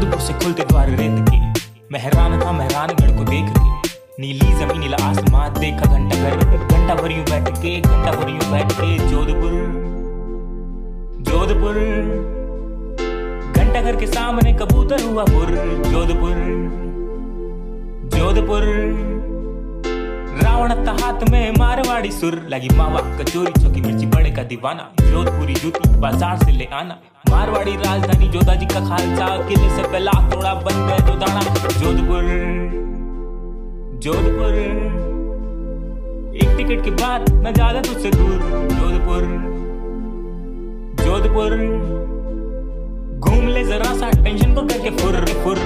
जोधपुर से खुलते द्वार रेत के। मेहरान था मेहरानगढ़ को देख के। नीली ज़मीन, नीला आसमान, देखा घंटा घर। घंटा भर यूँ बैठ के, घंटा भर यूँ बैठ के। जोधपुर जोधपुर। घंटा घर के सामने कबूतर हुआ पुर जोधपुर जोधपुर। रावण हाथ में मारवाड़ी सुर। लगी मावा कचोरी, चौकी मिर्ची, बड़े का दीवाना। जोधपुरी जूती बाज़ार से ले आना। मारवाड़ी राजधानी जोधा जी का खालसा। किले से पहला थोड़ा बन गए जोधाना। जोधपुर जोधपुर। एक टिकट के बाद न ज़्यादा तुझसे दूर। जोधपुर जोधपुर। घूम ले जरा सा, टेंशन को करके फुर फुर।